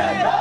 Yeah.